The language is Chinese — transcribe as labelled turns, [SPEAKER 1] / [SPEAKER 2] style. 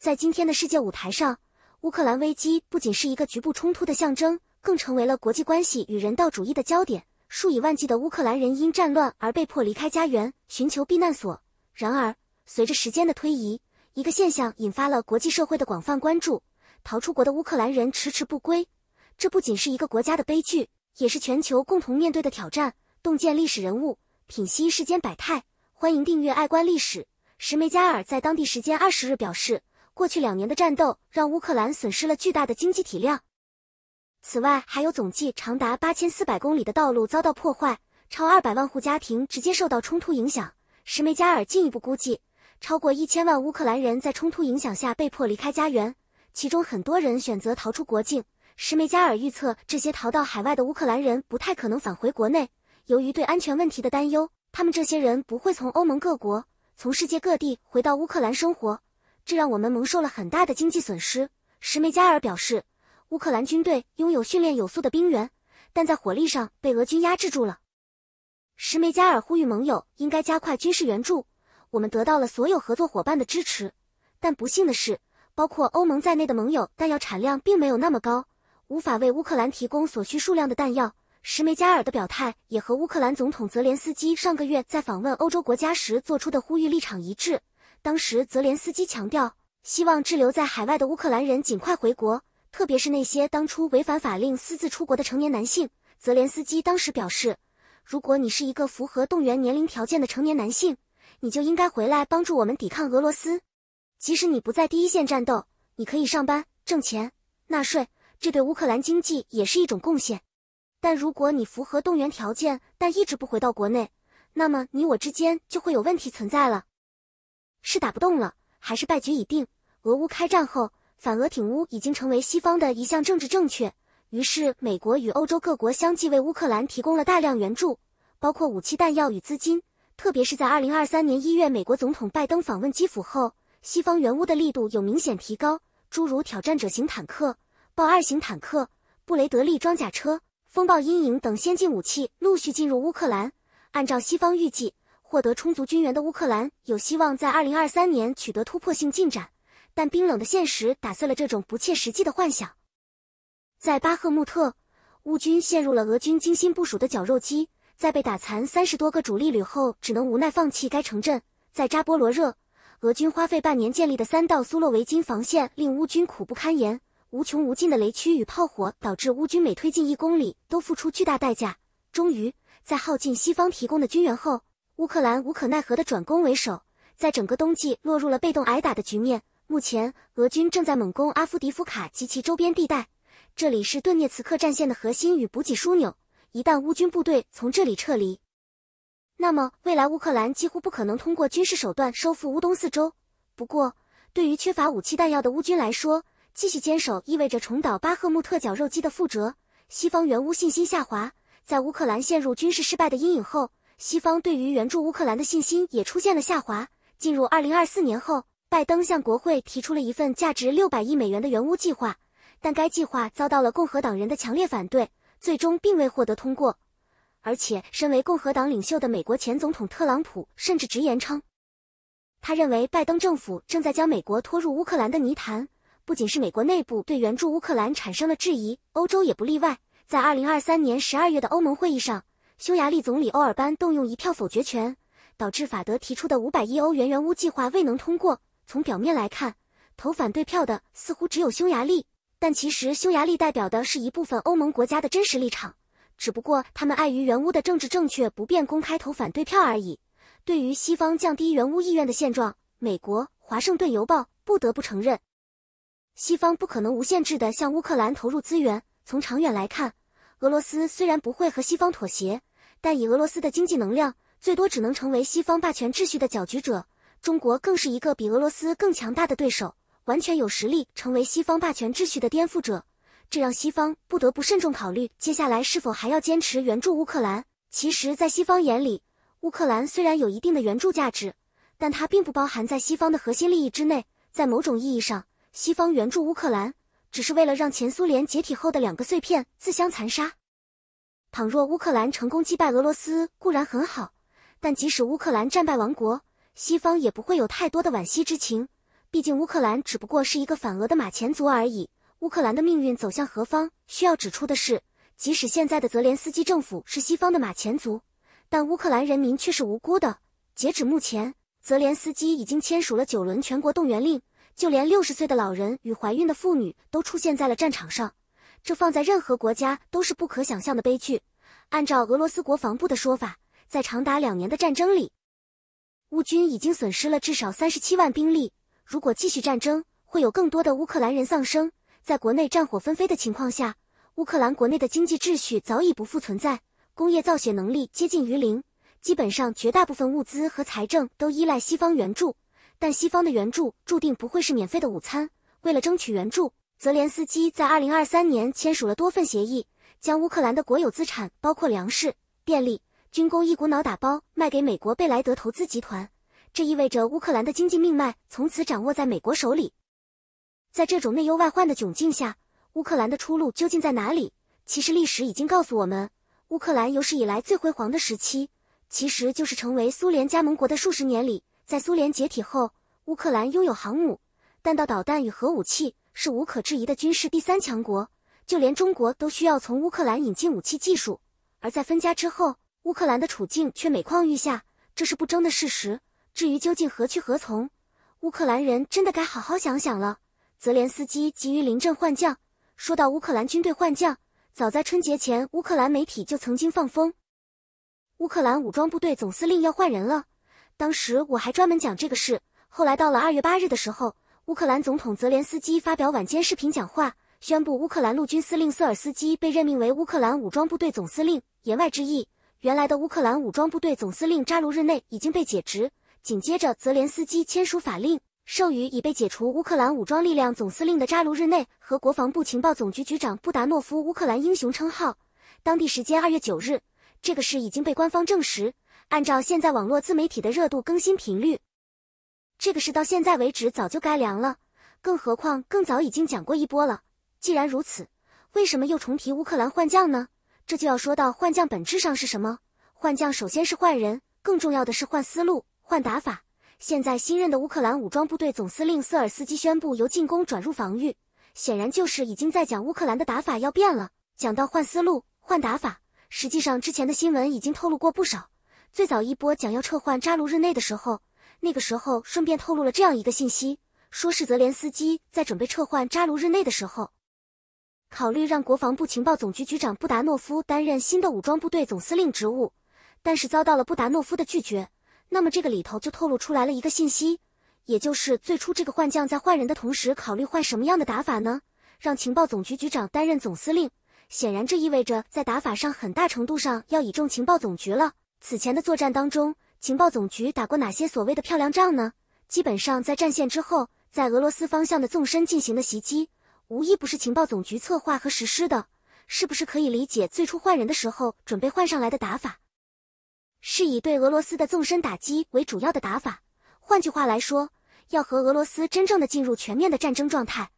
[SPEAKER 1] 在今天的世界舞台上，乌克兰危机不仅是一个局部冲突的象征，更成为了国际关系与人道主义的焦点。数以万计的乌克兰人因战乱而被迫离开家园，寻求避难所。然而，随着时间的推移，一个现象引发了国际社会的广泛关注：逃出国的乌克兰人迟迟不归。这不仅是一个国家的悲剧，也是全球共同面对的挑战。洞见历史人物，品析世间百态，欢迎订阅《爱观历史》。什梅加尔在当地时间二十日表示。过去两年的战斗让乌克兰损失了巨大的经济体量。此外，还有总计长达八千四百公里的道路遭到破坏，超二百万户家庭直接受到冲突影响。什梅加尔进一步估计，超过一千万乌克兰人在冲突影响下被迫离开家园，其中很多人选择逃出国境。什梅加尔预测，这些逃到海外的乌克兰人不太可能返回国内。由于对安全问题的担忧，他们这些人不会从欧盟各国、从世界各地回到乌克兰生活。这让我们蒙受了很大的经济损失。什梅加尔表示，乌克兰军队拥有训练有素的兵员，但在火力上被俄军压制住了。什梅加尔呼吁盟友应该加快军事援助。我们得到了所有合作伙伴的支持，但不幸的是，包括欧盟在内的盟友弹药产量并没有那么高，无法为乌克兰提供所需数量的弹药。什梅加尔的表态也和乌克兰总统泽连斯基上个月在访问欧洲国家时做出的呼吁立场一致。当时，泽连斯基强调，希望滞留在海外的乌克兰人尽快回国，特别是那些当初违反法令私自出国的成年男性。泽连斯基当时表示，如果你是一个符合动员年龄条件的成年男性，你就应该回来帮助我们抵抗俄罗斯。即使你不在第一线战斗，你可以上班、挣钱、纳税，这对乌克兰经济也是一种贡献。但如果你符合动员条件，但一直不回到国内，那么你我之间就会有问题存在了。是打不动了，还是败局已定？俄乌开战后，反俄挺乌已经成为西方的一项政治正确。于是，美国与欧洲各国相继为乌克兰提供了大量援助，包括武器、弹药与资金。特别是在2023年1月，美国总统拜登访问基辅后，西方援乌的力度有明显提高，诸如挑战者型坦克、豹二型坦克、布雷德利装甲车、风暴阴影等先进武器陆续进入乌克兰。按照西方预计。获得充足军援的乌克兰有希望在二零二三年取得突破性进展，但冰冷的现实打碎了这种不切实际的幻想。在巴赫穆特，乌军陷入了俄军精心部署的绞肉机，在被打残三十多个主力旅后，只能无奈放弃该城镇。在扎波罗热，俄军花费半年建立的三道苏洛维金防线令乌军苦不堪言，无穷无尽的雷区与炮火导致乌军每推进一公里都付出巨大代价。终于，在耗尽西方提供的军援后，乌克兰无可奈何的转攻为守，在整个冬季落入了被动挨打的局面。目前，俄军正在猛攻阿夫迪夫卡及其周边地带，这里是顿涅茨克战线的核心与补给枢纽。一旦乌军部队从这里撤离，那么未来乌克兰几乎不可能通过军事手段收复乌东四州。不过，对于缺乏武器弹药的乌军来说，继续坚守意味着重蹈巴赫穆特绞肉机的覆辙。西方援乌信心下滑，在乌克兰陷入军事失败的阴影后。西方对于援助乌克兰的信心也出现了下滑。进入二零二四年后，拜登向国会提出了一份价值六百亿美元的援乌计划，但该计划遭到了共和党人的强烈反对，最终并未获得通过。而且，身为共和党领袖的美国前总统特朗普甚至直言称，他认为拜登政府正在将美国拖入乌克兰的泥潭。不仅是美国内部对援助乌克兰产生了质疑，欧洲也不例外。在二零二三年十二月的欧盟会议上。匈牙利总理欧尔班动用一票否决权，导致法德提出的五百亿欧元援乌计划未能通过。从表面来看，投反对票的似乎只有匈牙利，但其实匈牙利代表的是一部分欧盟国家的真实立场，只不过他们碍于援乌的政治正确，不便公开投反对票而已。对于西方降低援乌意愿的现状，美国《华盛顿邮报》不得不承认，西方不可能无限制地向乌克兰投入资源。从长远来看，俄罗斯虽然不会和西方妥协。但以俄罗斯的经济能量，最多只能成为西方霸权秩序的搅局者。中国更是一个比俄罗斯更强大的对手，完全有实力成为西方霸权秩序的颠覆者。这让西方不得不慎重考虑，接下来是否还要坚持援助乌克兰。其实，在西方眼里，乌克兰虽然有一定的援助价值，但它并不包含在西方的核心利益之内。在某种意义上，西方援助乌克兰，只是为了让前苏联解体后的两个碎片自相残杀。倘若乌克兰成功击败俄罗斯固然很好，但即使乌克兰战败亡国，西方也不会有太多的惋惜之情。毕竟乌克兰只不过是一个反俄的马前卒而已。乌克兰的命运走向何方？需要指出的是，即使现在的泽连斯基政府是西方的马前卒，但乌克兰人民却是无辜的。截止目前，泽连斯基已经签署了九轮全国动员令，就连六十岁的老人与怀孕的妇女都出现在了战场上。这放在任何国家都是不可想象的悲剧。按照俄罗斯国防部的说法，在长达两年的战争里，乌军已经损失了至少三十七万兵力。如果继续战争，会有更多的乌克兰人丧生。在国内战火纷飞的情况下，乌克兰国内的经济秩序早已不复存在，工业造血能力接近于零，基本上绝大部分物资和财政都依赖西方援助。但西方的援助注定不会是免费的午餐。为了争取援助，泽连斯基在二零二三年签署了多份协议，将乌克兰的国有资产，包括粮食、电力、军工一股脑打包卖给美国贝莱德投资集团。这意味着乌克兰的经济命脉从此掌握在美国手里。在这种内忧外患的窘境下，乌克兰的出路究竟在哪里？其实历史已经告诉我们，乌克兰有史以来最辉煌的时期，其实就是成为苏联加盟国的数十年里。在苏联解体后，乌克兰拥有航母、弹道导弹与核武器，是无可置疑的军事第三强国。就连中国都需要从乌克兰引进武器技术。而在分家之后，乌克兰的处境却每况愈下，这是不争的事实。至于究竟何去何从，乌克兰人真的该好好想想了。泽连斯基急于临阵换将。说到乌克兰军队换将，早在春节前，乌克兰媒体就曾经放风，乌克兰武装部队总司令要换人了。当时我还专门讲这个事。后来到了二月八日的时候，乌克兰总统泽连斯基发表晚间视频讲话，宣布乌克兰陆军司令瑟尔斯基被任命为乌克兰武装部队总司令。言外之意，原来的乌克兰武装部队总司令扎卢日内已经被解职。紧接着，泽连斯基签署法令，授予已被解除乌克兰武装力量总司令的扎卢日内和国防部情报总局局长布达诺夫“乌克兰英雄”称号。当地时间二月九日，这个事已经被官方证实。按照现在网络自媒体的热度更新频率，这个事到现在为止早就该凉了。更何况更早已经讲过一波了。既然如此，为什么又重提乌克兰换将呢？这就要说到换将本质上是什么？换将首先是换人，更重要的是换思路。换打法。现在新任的乌克兰武装部队总司令瑟尔斯基宣布由进攻转入防御，显然就是已经在讲乌克兰的打法要变了。讲到换思路、换打法，实际上之前的新闻已经透露过不少。最早一波讲要撤换扎卢日内的时候，那个时候顺便透露了这样一个信息，说是泽连斯基在准备撤换扎卢日内的时候，考虑让国防部情报总局局长布达诺夫担任新的武装部队总司令职务，但是遭到了布达诺夫的拒绝。那么这个里头就透露出来了一个信息，也就是最初这个换将在换人的同时，考虑换什么样的打法呢？让情报总局局长担任总司令，显然这意味着在打法上很大程度上要倚重情报总局了。此前的作战当中，情报总局打过哪些所谓的漂亮仗呢？基本上在战线之后，在俄罗斯方向的纵深进行的袭击，无一不是情报总局策划和实施的。是不是可以理解最初换人的时候准备换上来的打法？是以对俄罗斯的纵深打击为主要的打法，换句话来说，要和俄罗斯真正的进入全面的战争状态。